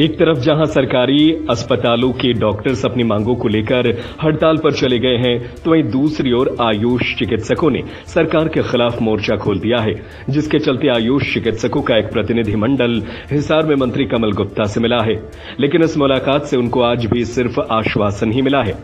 एक तरफ़ जहाँ सरकारी अस्पतालों के डॉक्टर्स अपनी मांगों को लेकर हड़ताल पर चले गए हैं तो वहीं दूसरी ओर आयुष चिकित्सकों ने सरकार के खिलाफ मोर्चा खोल दिया है, जिसके चलते आयुष चिकित्सकों का एक प्रतिनिधिमंडल हिसार में मंत्री कमल गुप्ता से मिला है। लेकिन इस मुलाकात से उनको आज भी सिर्फ़ आश्वासन ही मिला है।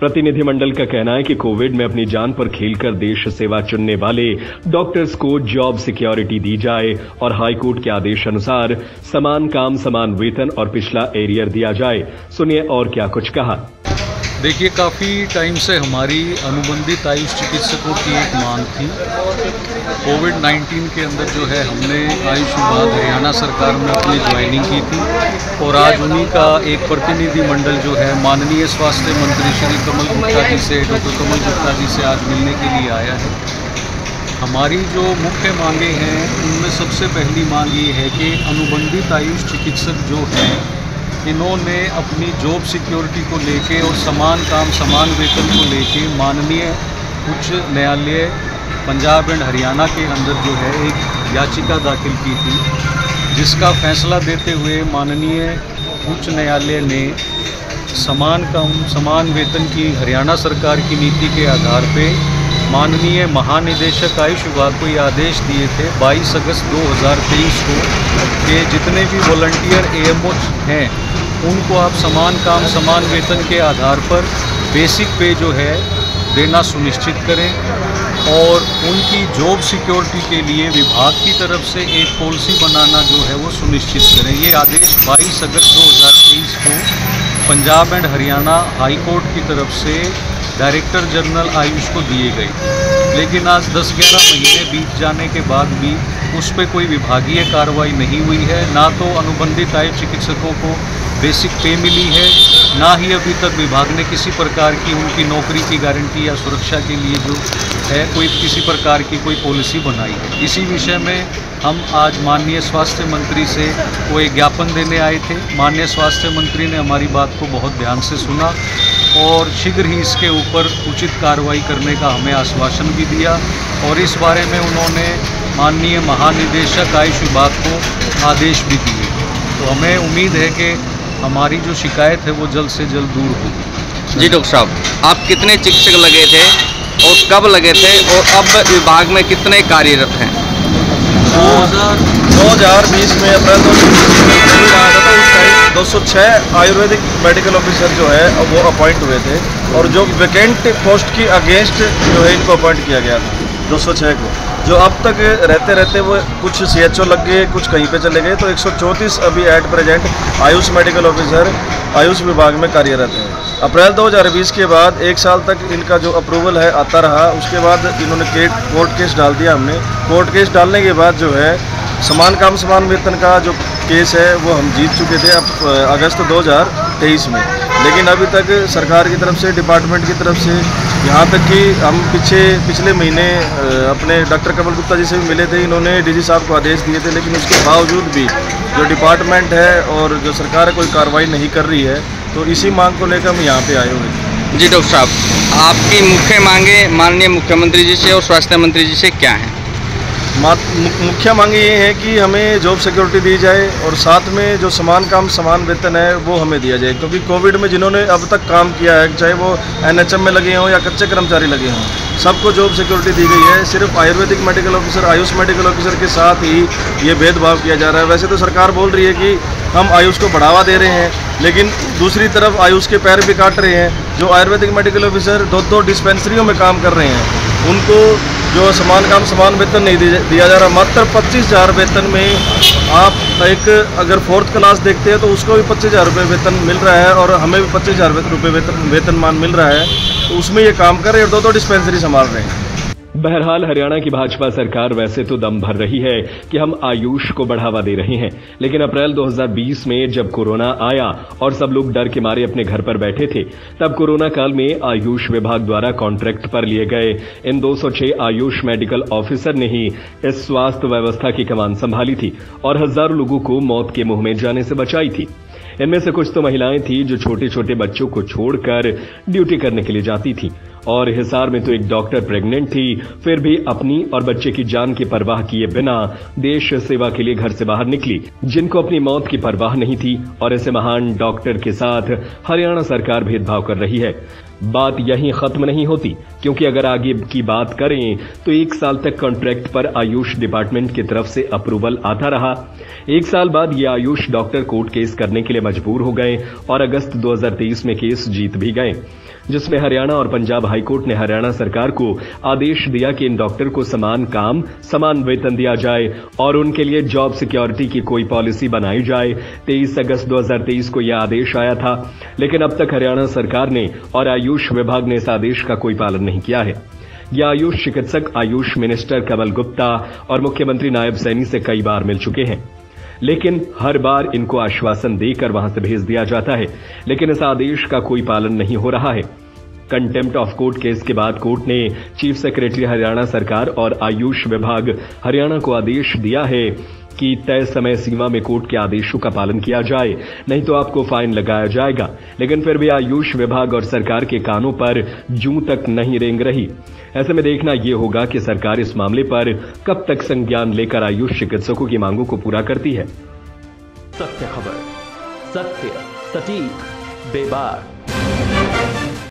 प्रतिनिधिमंडल का कहना है कि कोविड में अपनी जान पर खेलकर देश सेवा चुनने वाले डॉक्टर्स को जॉब सिक्योरिटी दी जाए और हाईकोर्ट के आदेश अनुसार समान काम, समान वेतन और पिछला एरियर दिया जाए। सुनिए और क्या कुछ कहा। देखिए, काफ़ी टाइम से हमारी अनुबंधित आयुष चिकित्सकों की एक मांग थी। कोविड 19 के अंदर जो है, हमने आयुष विभाग हरियाणा सरकार में अपनी ज्वाइनिंग की थी और आज उन्हीं का एक प्रतिनिधि मंडल जो है, माननीय स्वास्थ्य मंत्री श्री कमल गुप्ता जी से, डॉक्टर कमल गुप्ता जी से आज मिलने के लिए आया है। हमारी जो मुख्य मांगे हैं, उनमें सबसे पहली मांग ये है कि अनुबंधित आयुष चिकित्सक जो हैं इन्होंने अपनी जॉब सिक्योरिटी को लेके और समान काम, समान वेतन को लेके माननीय उच्च न्यायालय पंजाब एंड हरियाणा के अंदर जो है एक याचिका दाखिल की थी, जिसका फैसला देते हुए माननीय उच्च न्यायालय ने समान काम, समान वेतन की हरियाणा सरकार की नीति के आधार पे माननीय महानिदेशक आयुष विभाग को ये आदेश दिए थे 22 अगस्त 2023 को कि जितने भी वॉल्टियर ए हैं, उनको आप समान काम, समान वेतन के आधार पर बेसिक पे जो है, देना सुनिश्चित करें और उनकी जॉब सिक्योरिटी के लिए विभाग की तरफ़ से एक पॉलिसी बनाना जो है, वो सुनिश्चित करें। ये आदेश 22 अगस्त 2023 को Punjab and Haryana high court की तरफ़ से डायरेक्टर जनरल आयुष को दिए गए। लेकिन आज 10-11 महीने बीत जाने के बाद भी उस पर कोई विभागीय कार्रवाई नहीं हुई है। ना तो अनुबंधित आयुष चिकित्सकों को बेसिक पे मिली है, ना ही अभी तक विभाग ने किसी प्रकार की उनकी नौकरी की गारंटी या सुरक्षा के लिए जो है कोई किसी प्रकार की कोई पॉलिसी बनाई है। इसी विषय में हम आज माननीय स्वास्थ्य मंत्री से एक ज्ञापन देने आए थे। माननीय स्वास्थ्य मंत्री ने हमारी बात को बहुत ध्यान से सुना। और शीघ्र ही इसके ऊपर उचित कार्रवाई करने का हमें आश्वासन भी दिया और इस बारे में उन्होंने माननीय महानिदेशक आयुष विभाग को आदेश भी दिए। तो हमें उम्मीद है कि हमारी जो शिकायत है वो जल्द से जल्द दूर होगी। जी डॉक्टर साहब आप कितने चिकित्सक लगे थे और कब लगे थे और अब विभाग में कितने कार्यरत हैं? दो हज़ार दो हज़ार बीस में अप्रैल दो आया था तो उस टाइम दो सौ छः आयुर्वेदिक मेडिकल ऑफिसर जो है वो अपॉइंट हुए थे और जो वैकेंट पोस्ट की अगेंस्ट जो है, इनको अपॉइंट किया गया था। दो सौ छः को। जो अब तक रहते रहते वो कुछ सी एच ओ लग गए, कुछ कहीं पे चले गए तो 134 अभी at present Ayush medical officer Ayush विभाग में कार्यरत हैं। अप्रैल 2020 के बाद एक साल तक इनका जो अप्रूवल है, आता रहा। उसके बाद इन्होंने केट कोर्ट केस डाल दिया हमने। कोर्ट केस डालने के बाद जो है, समान काम, समान वेतन का जो केस है, वो हम जीत चुके थे अब अगस्त 2023 में। लेकिन अभी तक सरकार की तरफ़ से, डिपार्टमेंट की तरफ़ से, यहाँ तक कि हम पीछे, पिछले महीने अपने डॉक्टर कमल गुप्ता जी से भी मिले थे, इन्होंने डीजी साहब को आदेश दिए थे, लेकिन उसके बावजूद भी जो डिपार्टमेंट है और जो सरकार कोई कार्रवाई नहीं कर रही है तो इसी मांग को लेकर हम यहाँ पे आए हुए जी, डॉक्टर साहब, आपकी मुख्य मांगे माननीय मुख्यमंत्री जी से और स्वास्थ्य मंत्री जी से क्या हैं? मुख्य मांग ये है कि हमें जॉब सिक्योरिटी दी जाए और साथ में जो समान काम, समान वेतन है, वो हमें दिया जाए। क्योंकि कोविड में जिन्होंने अब तक काम किया है, चाहे वो एनएचएम में लगे हों या कच्चे कर्मचारी लगे हों, सबको जॉब सिक्योरिटी दी गई है। सिर्फ़ Ayurvedic medical officer Ayush medical officer के साथ ही ये भेदभाव किया जा रहा है। वैसे तो सरकार बोल रही है कि हम आयुष को बढ़ावा दे रहे हैं, लेकिन दूसरी तरफ़ आयुष के पैर भी काट रहे हैं, जो आयुर्वेदिक मेडिकल ऑफिसर दो दो डिस्पेंसरियों में काम कर रहे हैं, उनको जो समान काम, समान वेतन नहीं दिया जा रहा, मात्र पच्चीस हज़ार वेतन में आप एक अगर फोर्थ क्लास देखते हैं तो उसको भी पच्चीस हज़ार रुपये वेतन मिल रहा है, और हमें भी पच्चीस हज़ार रुपये वेतन, वेतनमान मिल रहा है तो उसमें ये काम कर रहे हैं और दो दो डिस्पेंसरी संभाल रहे हैं। बहरहाल हरियाणा की भाजपा सरकार वैसे तो दम भर रही है कि हम आयुष को बढ़ावा दे रहे हैं। लेकिन अप्रैल 2020 में जब कोरोना आया और सब लोग डर के मारे अपने घर पर बैठे थे, तब कोरोना काल में आयुष विभाग द्वारा कॉन्ट्रैक्ट पर लिए गए इन 206 आयुष मेडिकल ऑफिसर ने ही इस स्वास्थ्य व्यवस्था की कमान संभाली थी और हज़ारों लोगों को मौत के मुँह में जाने से बचाई थी। इनमें से कुछ तो महिलाएँ थी जो छोटे छोटे बच्चों को छोड़कर ड्यूटी करने के लिए जाती थी। और हिसार में तो एक डॉक्टर प्रेग्नेंट थी, फिर भी अपनी और बच्चे की जान की परवाह किए बिना देश सेवा के लिए घर से बाहर निकली, जिनको अपनी मौत की परवाह नहीं थी और ऐसे महान डॉक्टर के साथ हरियाणा सरकार भेदभाव कर रही है। बात यहीं खत्म नहीं होती, क्योंकि अगर आगे की बात करें तो एक साल तक कॉन्ट्रैक्ट पर आयुष डिपार्टमेंट की तरफ़ से अप्रूवल आता रहा। एक साल बाद ये आयुष डॉक्टर कोर्ट केस करने के लिए मजबूर हो गए और अगस्त 2023 में केस जीत भी गए। जिसमें हरियाणा और पंजाब हाईकोर्ट ने हरियाणा सरकार को आदेश दिया कि इन डॉक्टर को समान काम, समान वेतन दिया जाए और उनके लिए जॉब सिक्योरिटी की कोई पॉलिसी बनाई जाए। 23 अगस्त 2023 को यह आदेश आया था, लेकिन अब तक हरियाणा सरकार ने और आयुष विभाग ने इस आदेश का कोई पालन नहीं किया है। यह आयुष चिकित्सक, आयुष मिनिस्टर कमल गुप्ता और मुख्यमंत्री नायब सैनी से कई बार मिल चुके हैं। लेकिन हर बार इनको आश्वासन देकर वहाँ से भेज दिया जाता है। लेकिन इस आदेश का कोई पालन नहीं हो रहा है। कंटेम्प्ट ऑफ़ कोर्ट केस के बाद कोर्ट ने चीफ सेक्रेटरी हरियाणा सरकार और आयुष विभाग हरियाणा को आदेश दिया है। कि तय समय सीमा में कोर्ट के आदेशों का पालन किया जाए, नहीं तो आपको फाइन लगाया जाएगा। लेकिन फिर भी आयुष विभाग और सरकार के कानों पर जू तक नहीं रेंग रही। ऐसे में देखना यह होगा कि सरकार इस मामले पर कब तक संज्ञान लेकर आयुष चिकित्सकों की मांगों को पूरा करती है। सत्य खबर, सत्य, सटीक, बेबाक।